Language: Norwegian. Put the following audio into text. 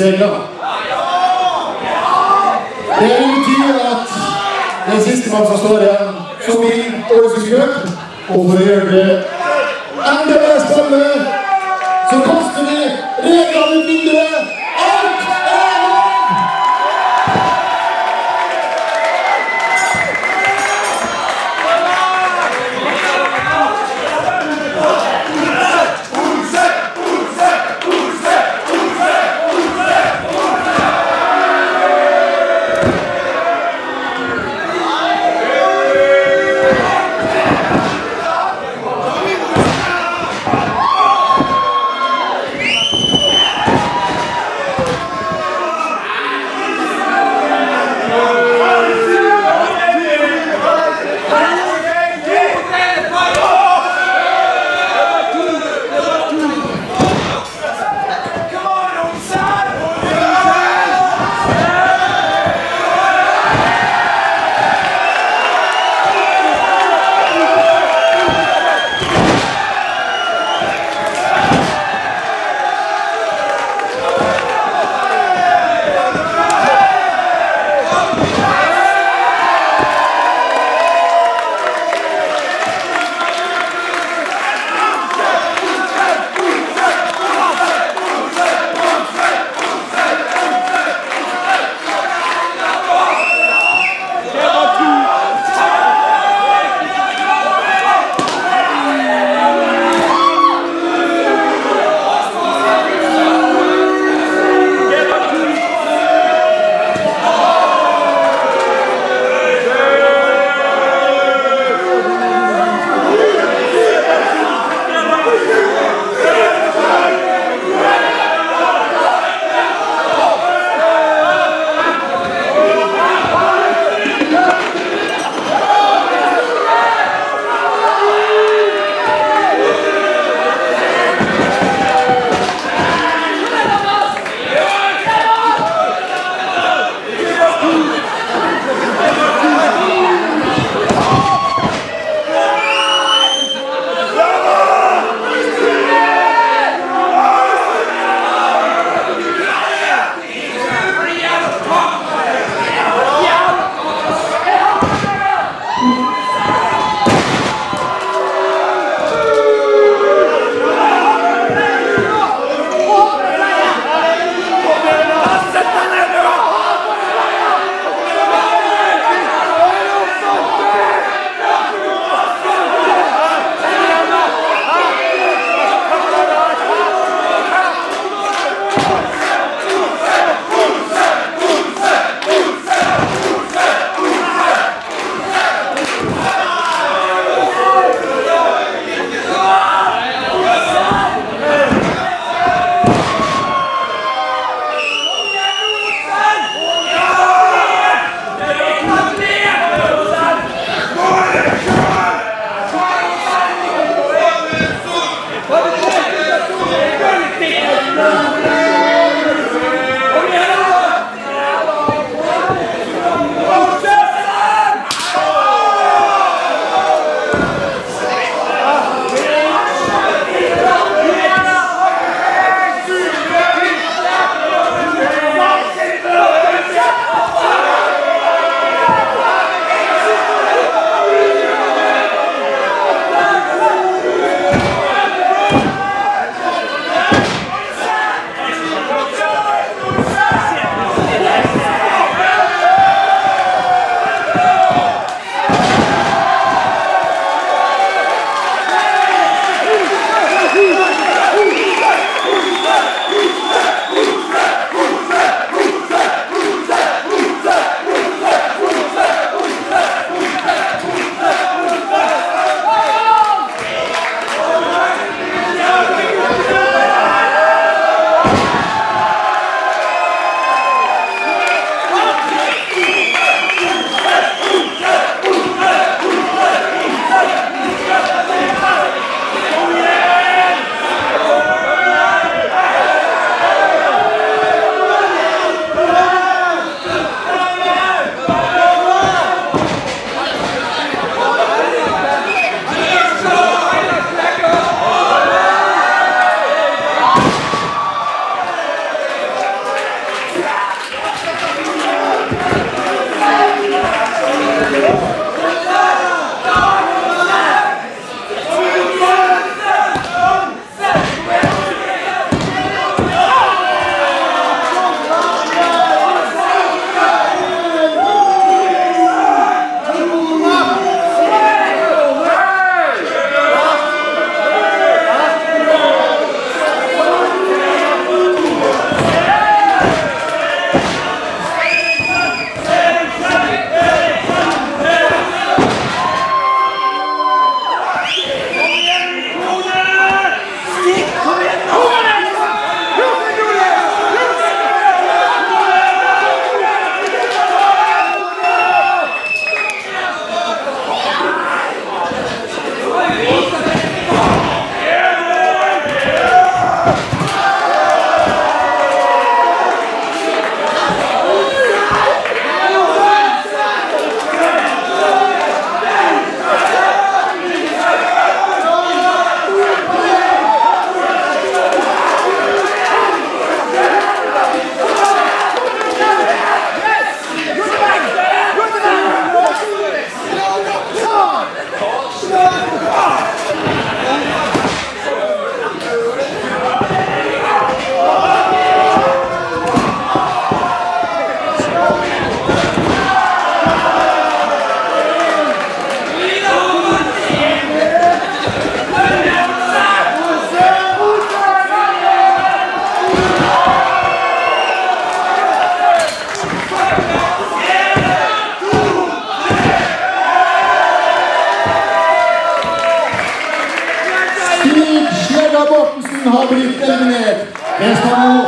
eliminasjonsregler. Det betyr at det siste sistemann som står igjen, som vinner Cup. Og for å gjøre det enda mer spennende, så kaster vi reglene vinduet. Yeah! har blivit eliminerat. Nästa mål.